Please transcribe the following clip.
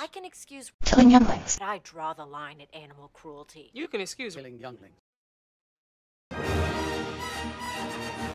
I can excuse killing younglings. but I draw the line at animal cruelty. You can excuse killing younglings.